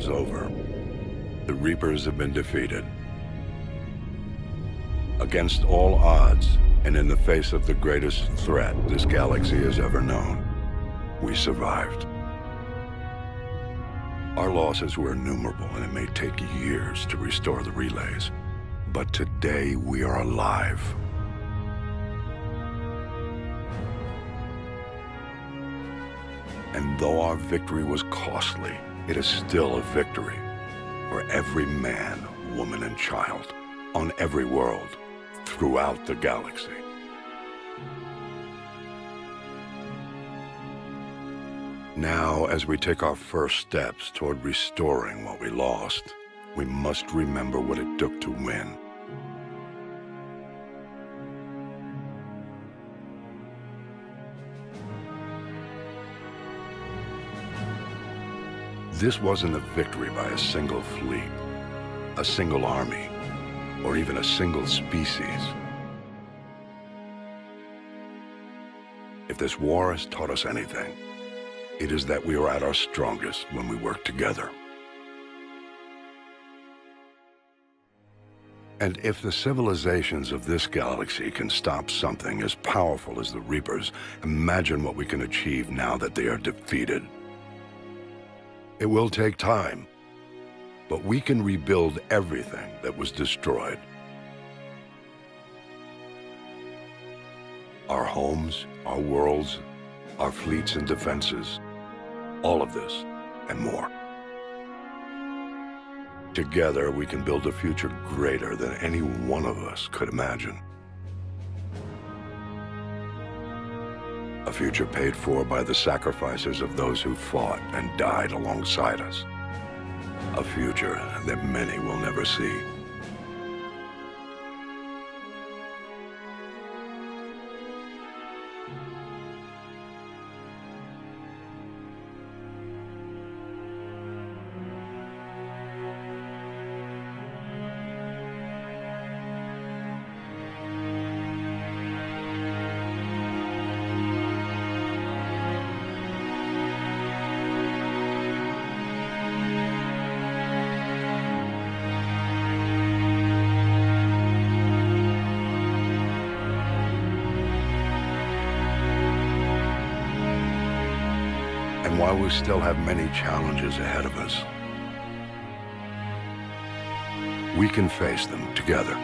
is over. The Reapers have been defeated. Against all odds, and in the face of the greatest threat this galaxy has ever known, we survived. Our losses were innumerable, and it may take years to restore the relays. But today, we are alive. And though our victory was costly, it is still a victory for every man, woman, and child on every world throughout the galaxy. Now, as we take our first steps toward restoring what we lost, we must remember what it took to win. This wasn't a victory by a single fleet, a single army, or even a single species. If this war has taught us anything, it is that we are at our strongest when we work together. And if the civilizations of this galaxy can stop something as powerful as the Reapers, imagine what we can achieve now that they are defeated. It will take time, but we can rebuild everything that was destroyed. Our homes, our worlds, our fleets and defenses, all of this and more. Together, we can build a future greater than any one of us could imagine. A future paid for by the sacrifices of those who fought and died alongside us. A future that many will never see. We still have many challenges ahead of us, we can face them together.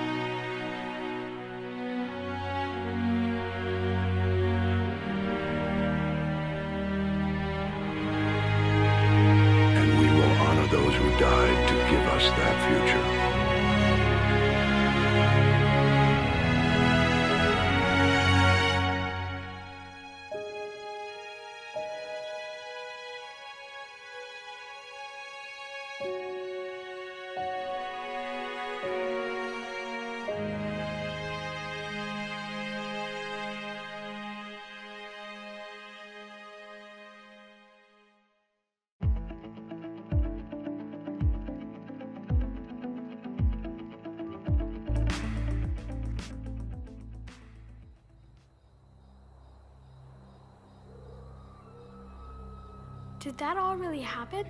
Did that all really happen?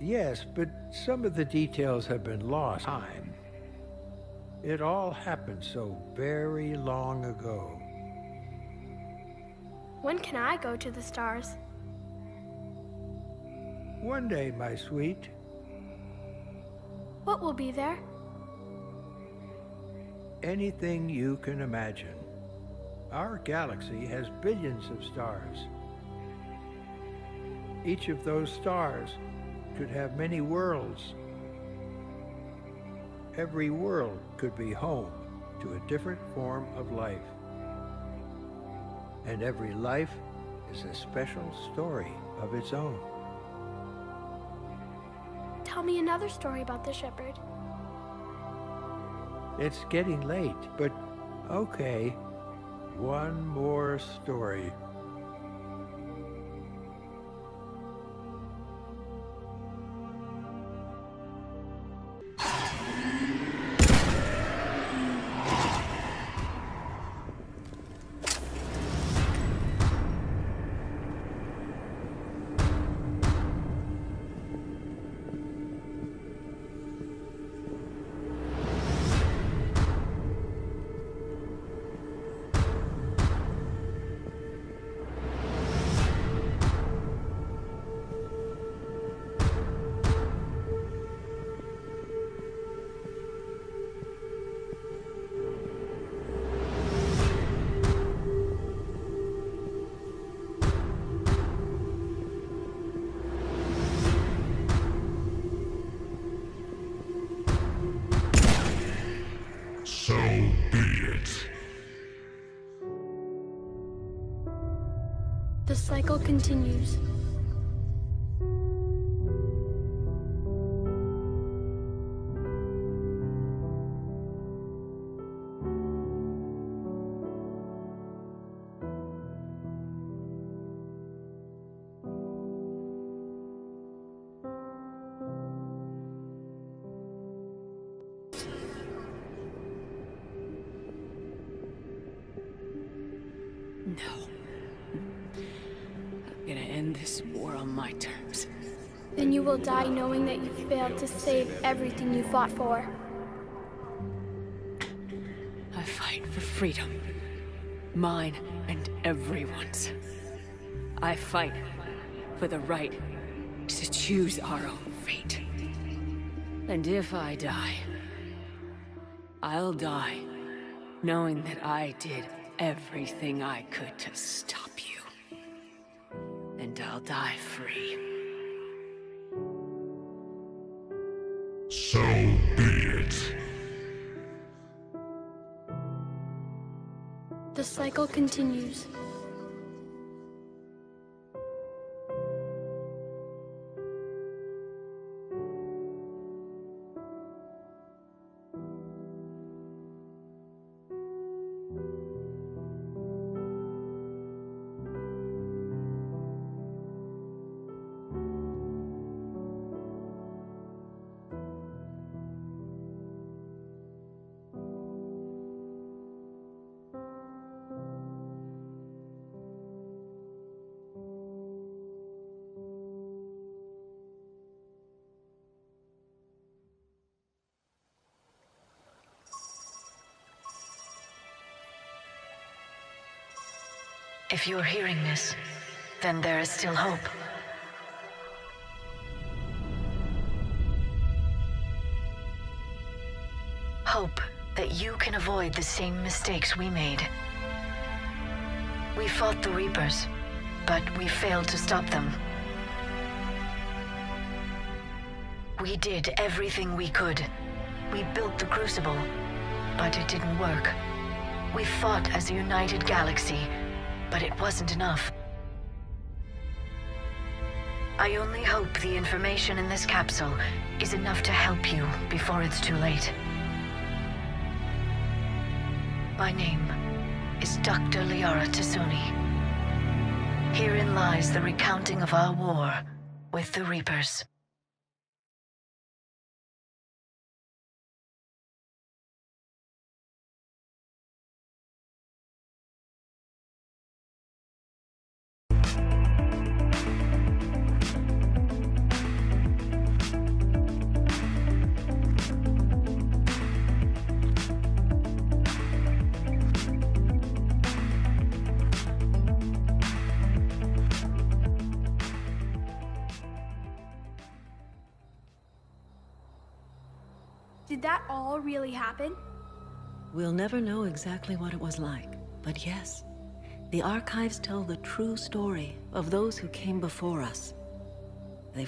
Yes, but some of the details have been lost. Time. It all happened so very long ago. When can I go to the stars? One day, my sweet, What will be there? anything you can imagine. Our galaxy has billions of stars. Each of those stars could have many worlds. Every world could be home to a different form of life. And every life is a special story of its own. Tell me another story about the Shepard. It's getting late, but okay. One more story. Cycle continues. Will die knowing that you failed to save everything you fought for. I fight for freedom. Mine and everyone's. I fight for the right to choose our own fate. And if I die, I'll die knowing that I did everything I could to stop you. And I'll die free. So be it. The cycle continues. If you're hearing this, then there is still hope. Hope that you can avoid the same mistakes we made. We fought the Reapers, but we failed to stop them. We did everything we could. We built the Crucible, but it didn't work. We fought as a united galaxy, but it wasn't enough. I only hope the information in this capsule is enough to help you before it's too late. My name is Dr. Liara T'Soni. Herein lies the recounting of our war with the Reapers. That all really happen? We'll never know exactly what it was like, but yes, the archives tell the true story of those who came before us. They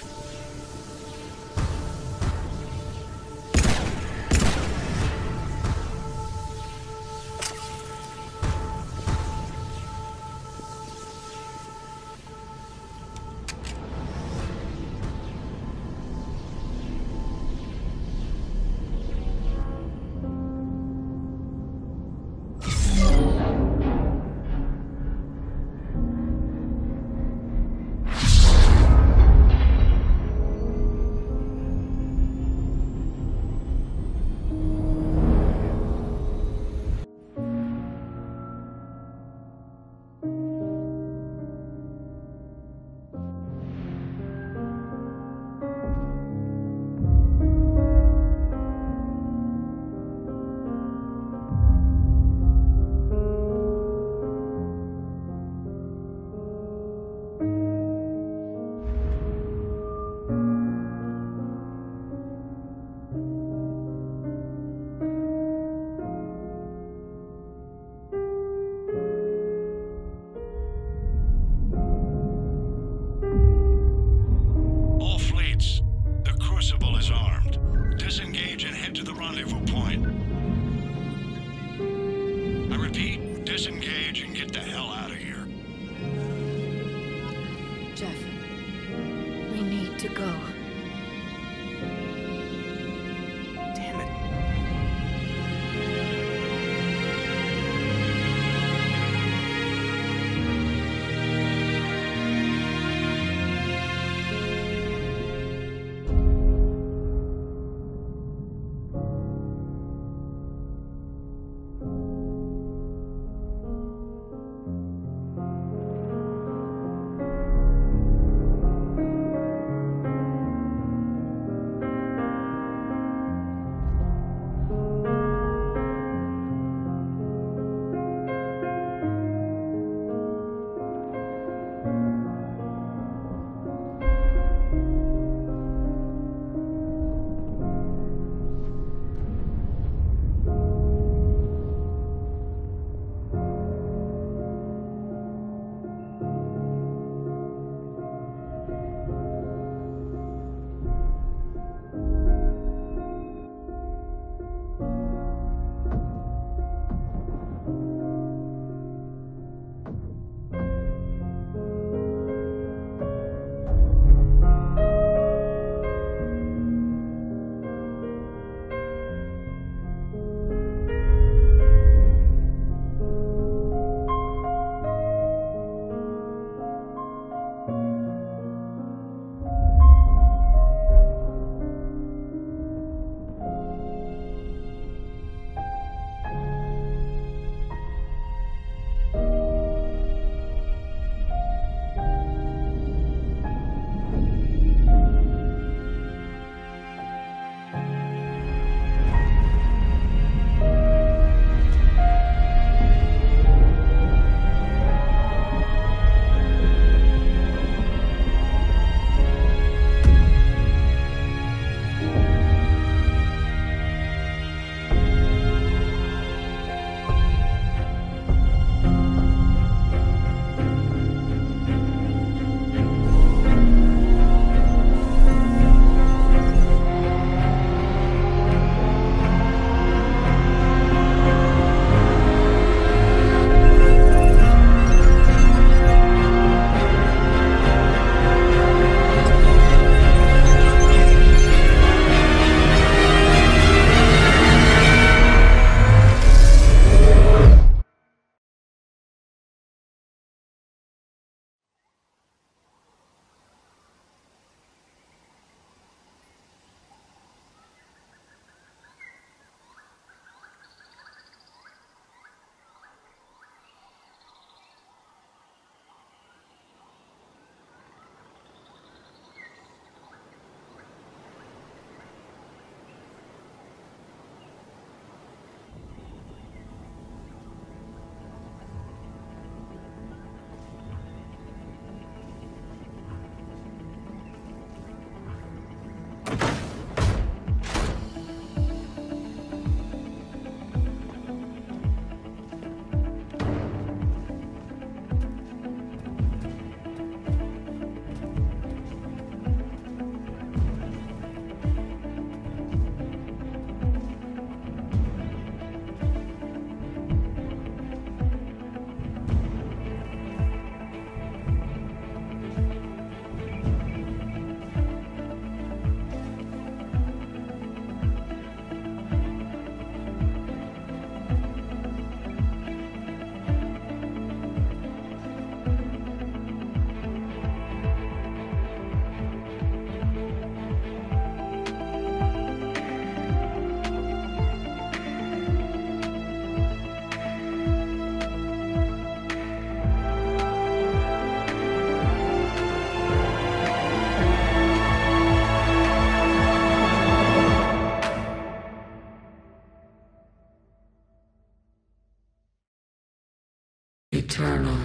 Eternal.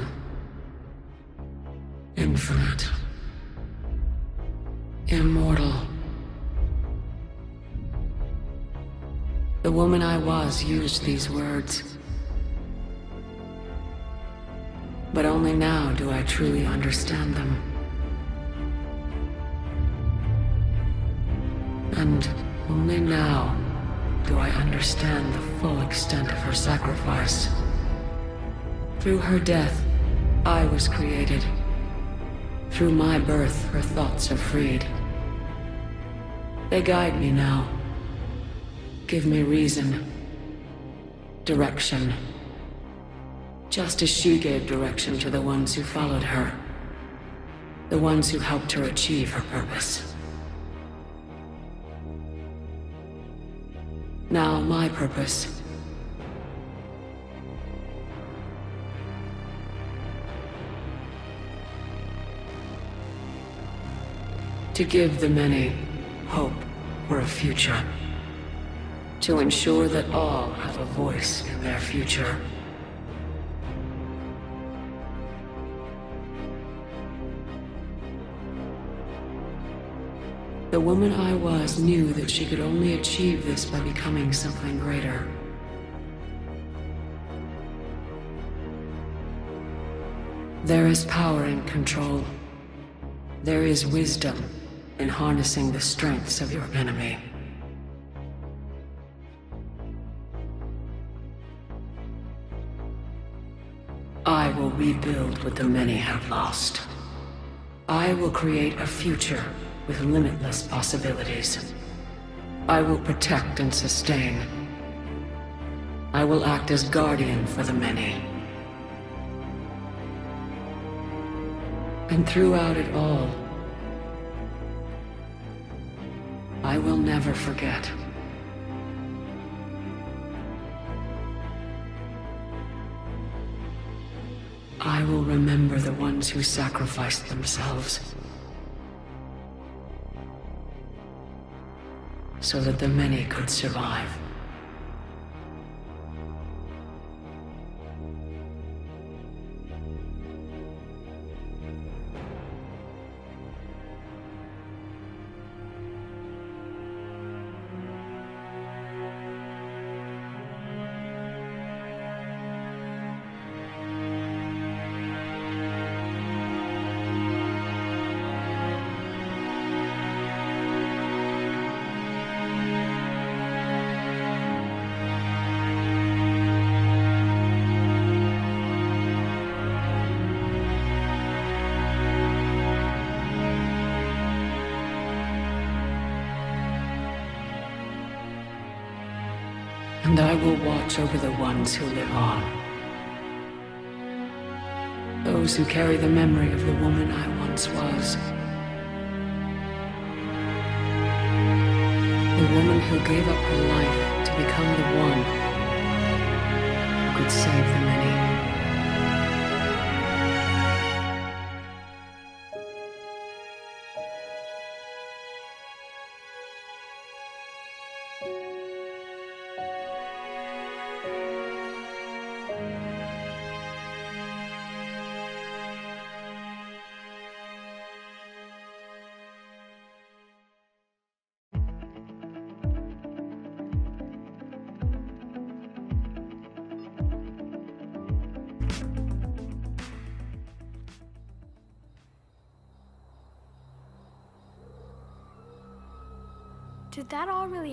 Infinite. Immortal. The woman I was used these words. But only now do I truly understand them. And only now do I understand the full extent of her sacrifice. Through her death, I was created. Through my birth, her thoughts are freed. They guide me now. Give me reason. Direction. Just as she gave direction to the ones who followed her. The ones who helped her achieve her purpose. Now my purpose. To give the many hope for a future. To ensure that all have a voice in their future. The woman I was knew that she could only achieve this by becoming something greater. There is power in control. There is wisdom in harnessing the strengths of your enemy. I will rebuild what the many have lost. I will create a future with limitless possibilities. I will protect and sustain. I will act as guardian for the many. And throughout it all, I will never forget. I will remember the ones who sacrificed themselves. So that the many could survive. And I will watch over the ones who live on. Those who carry the memory of the woman I once was. The woman who gave up her life to become the one who could save the many.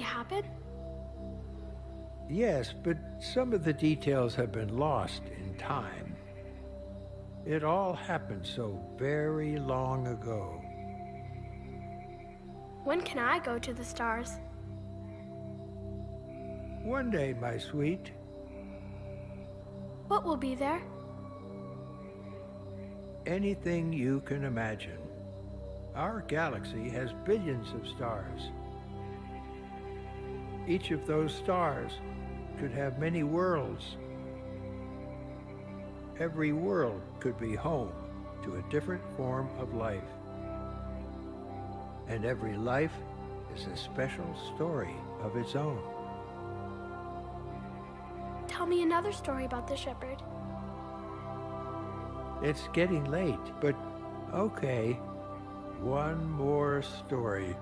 Happen? Yes, but some of the details have been lost in time. It all happened so very long ago. When can I go to the stars? One day, my sweet, What will be there? anything you can imagine. Our galaxy has billions of stars. Each of those stars could have many worlds. Every world could be home to a different form of life. And every life is a special story of its own. Tell me another story about the Shepard. It's getting late, but okay. One more story.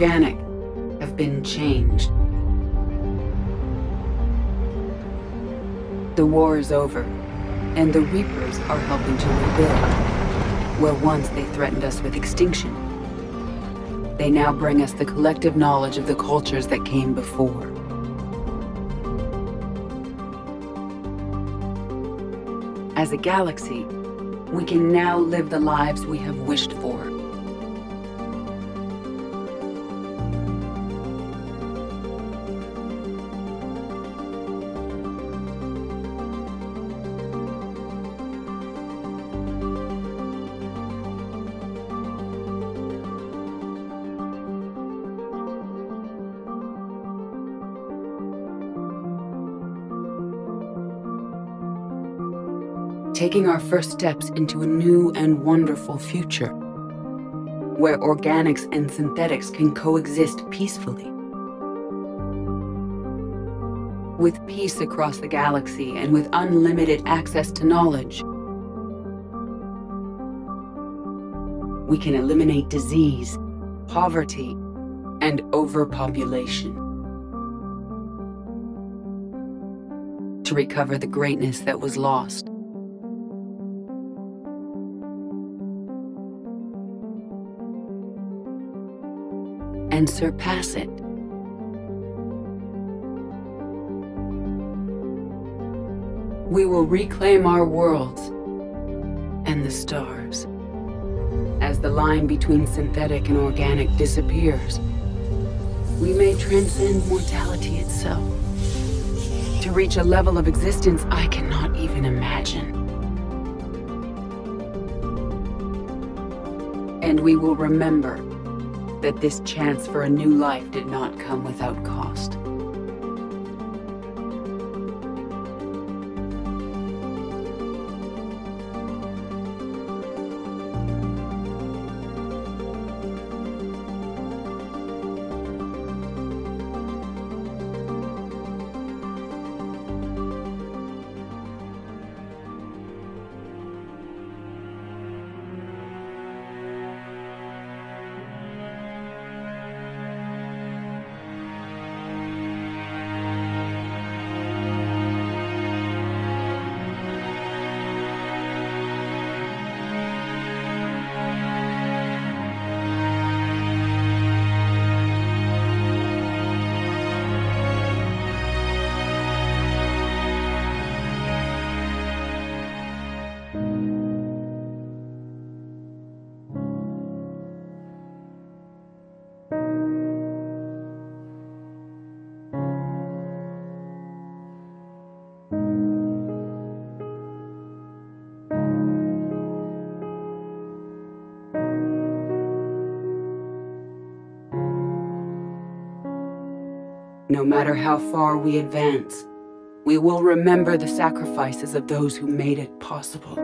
Organic, have been changed. The war is over, and the Reapers are helping to rebuild, where once they threatened us with extinction. They now bring us the collective knowledge of the cultures that came before. As a galaxy, we can now live the lives we have wished for. Taking our first steps into a new and wonderful future, where organics and synthetics can coexist peacefully. With peace across the galaxy and with unlimited access to knowledge, we can eliminate disease, poverty, and overpopulation. To recover the greatness that was lost. Surpass it. We will reclaim our worlds and the stars. As the line between synthetic and organic disappears, we may transcend mortality itself to reach a level of existence I cannot even imagine. And we will remember that this chance for a new life did not come without cost. No matter how far we advance, we will remember the sacrifices of those who made it possible.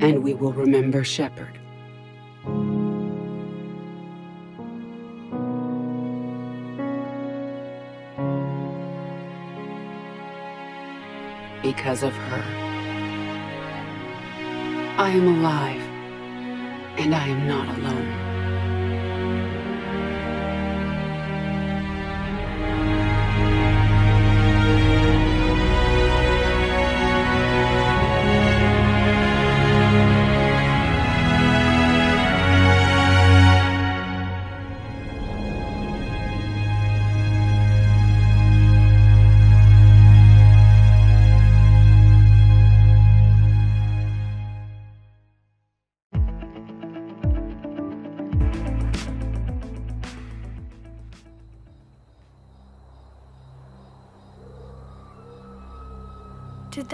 And we will remember Shepard. Because of her. I am alive. And I am not alone.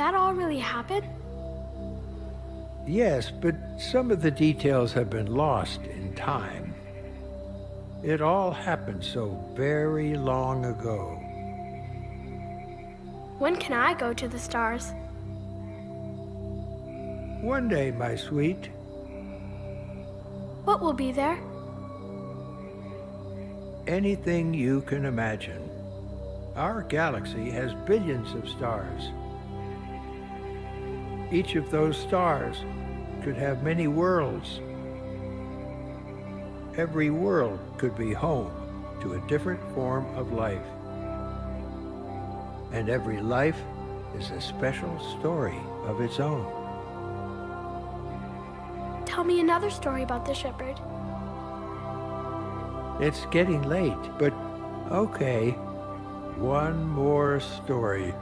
That all really happen? Yes, but some of the details have been lost in time. It all happened so very long ago. When can I go to the stars? One day, my sweet. What will be there? Anything you can imagine. Our galaxy has billions of stars. Each of those stars could have many worlds. Every world could be home to a different form of life. And every life is a special story of its own. Tell me another story about the Shepard. It's getting late, but okay. One more story.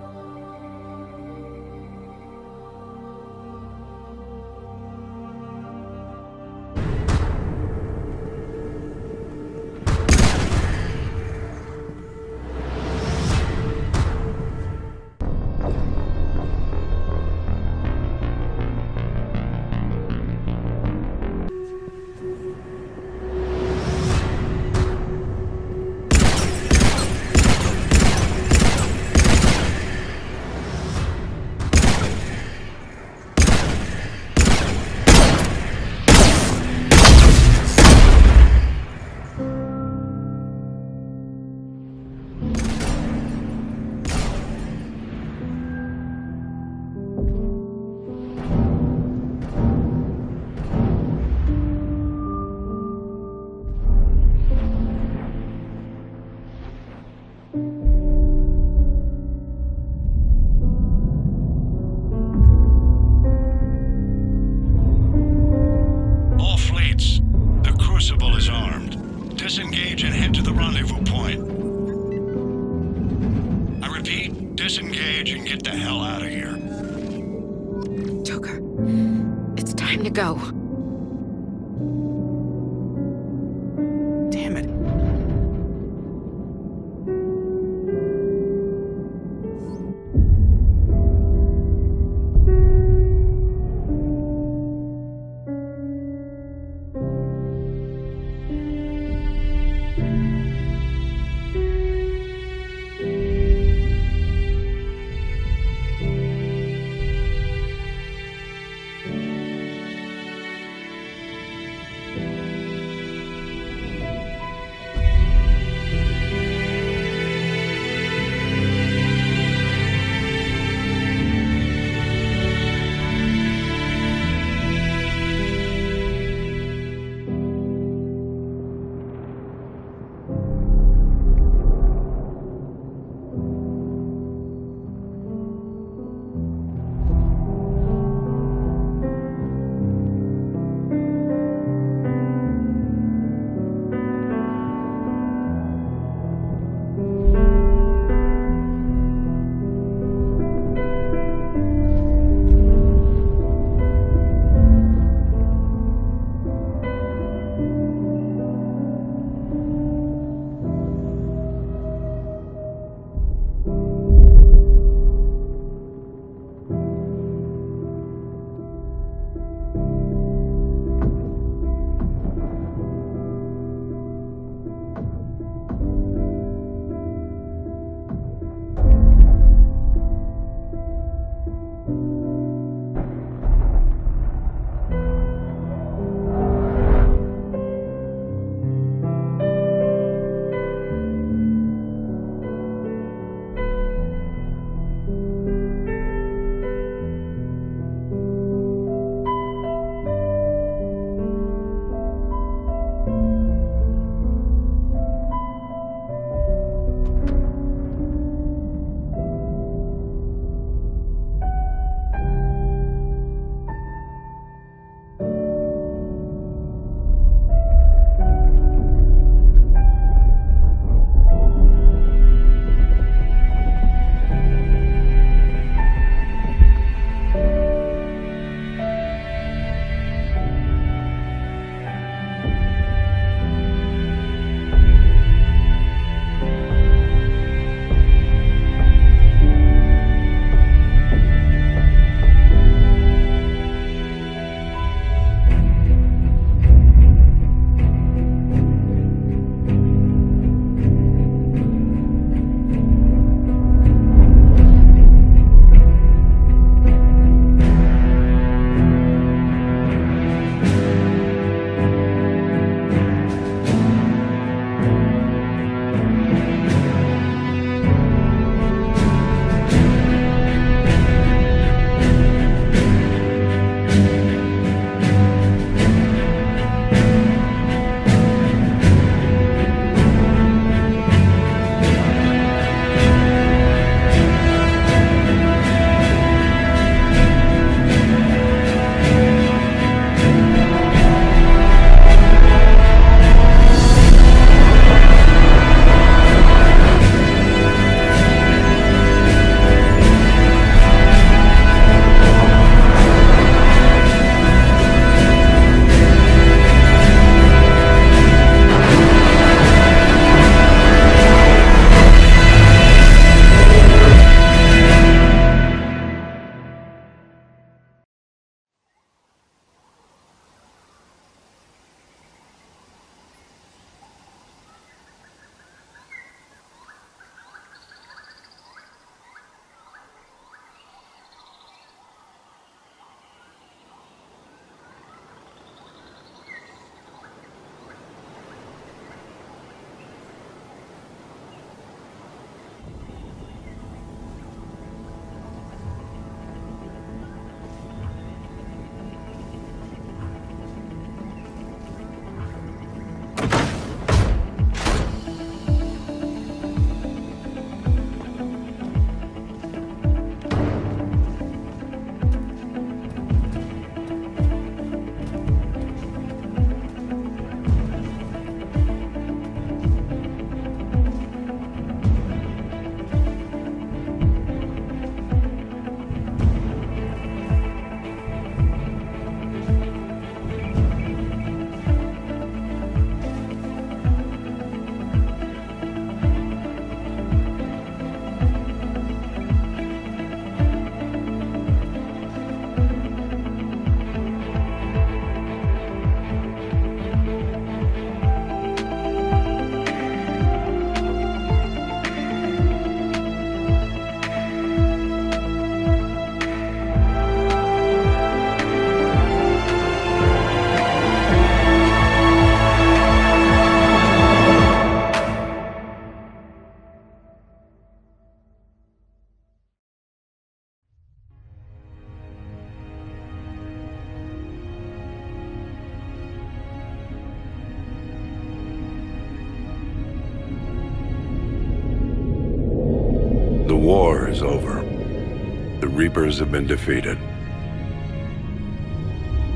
Have been defeated.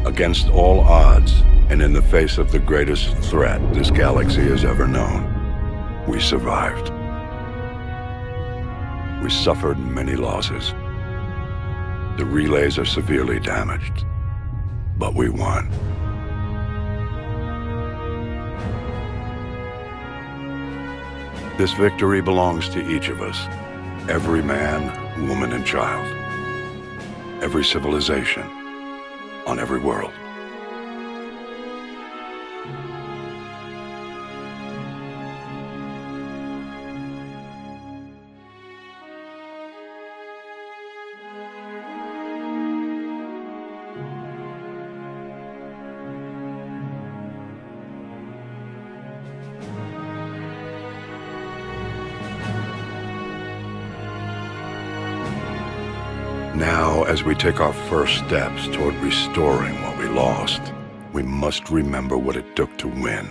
Against all odds, and in the face of the greatest threat this galaxy has ever known, we survived. We suffered many losses. The relays are severely damaged, but we won. This victory belongs to each of us. Every man, woman, and child. Every civilization. On every world. As we take our first steps toward restoring what we lost, we must remember what it took to win.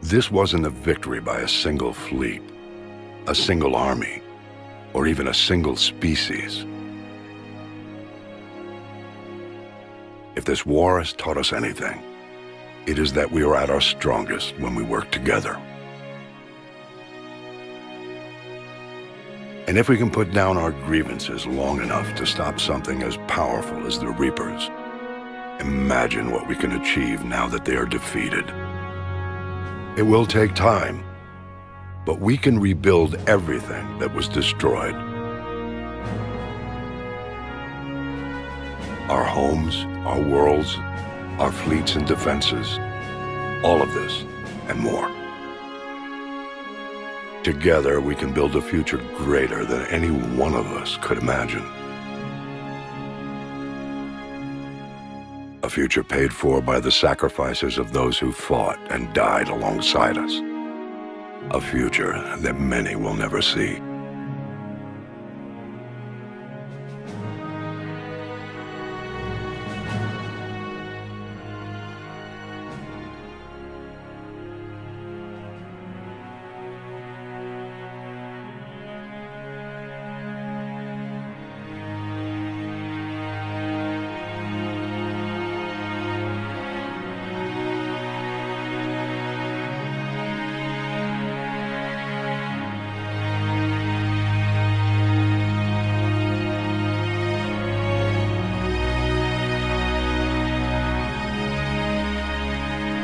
This wasn't a victory by a single fleet, a single army, or even a single species. If this war has taught us anything, it is that we are at our strongest when we work together. And if we can put down our grievances long enough to stop something as powerful as the Reapers, imagine what we can achieve now that they are defeated. It will take time, but we can rebuild everything that was destroyed. Our homes, our worlds, our fleets and defenses, all of this and more. Together, we can build a future greater than any one of us could imagine. A future paid for by the sacrifices of those who fought and died alongside us. A future that many will never see.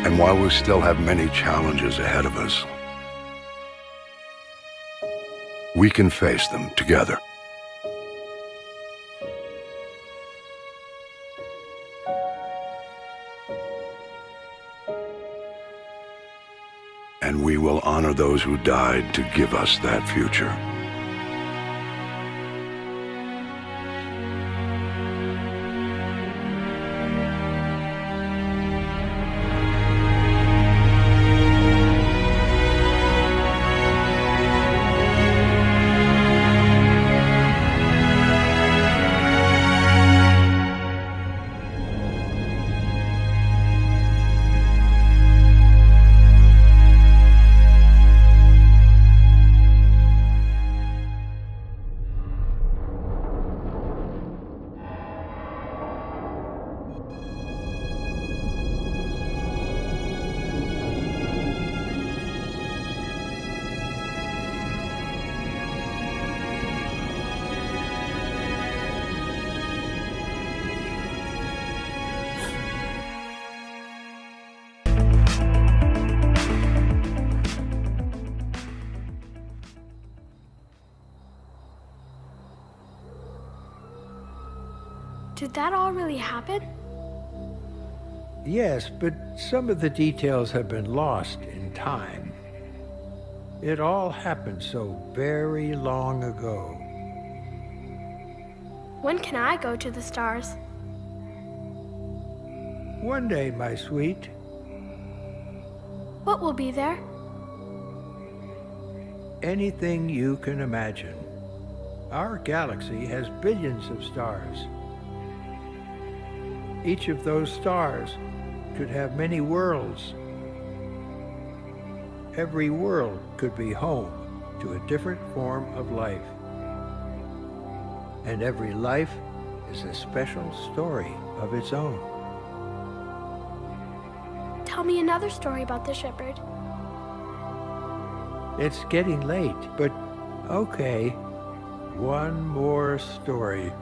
And while we still have many challenges ahead of us, we can face them together. And we will honor those who died to give us that future. Did that all really happen? Yes, but some of the details have been lost in time. It all happened so very long ago. When can I go to the stars? One day, my sweet, What will be there? anything you can imagine. Our galaxy has billions of stars. Each of those stars could have many worlds. Every world could be home to a different form of life. And every life is a special story of its own. Tell me another story about the Shepard. It's getting late, but okay. One more story.